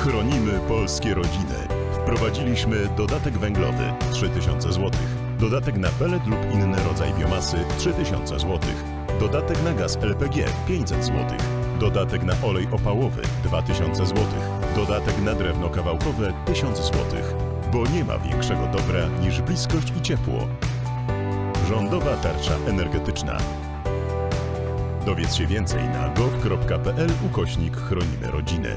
Chronimy polskie rodziny. Wprowadziliśmy dodatek węglowy 3000 zł. Dodatek na pelet lub inny rodzaj biomasy 3000 zł. Dodatek na gaz LPG 500 zł. Dodatek na olej opałowy 2000 zł. Dodatek na drewno kawałkowe 1000 zł. Bo nie ma większego dobra niż bliskość i ciepło. Rządowa tarcza energetyczna. Dowiedz się więcej na gov.pl ukośnik chronimy rodziny.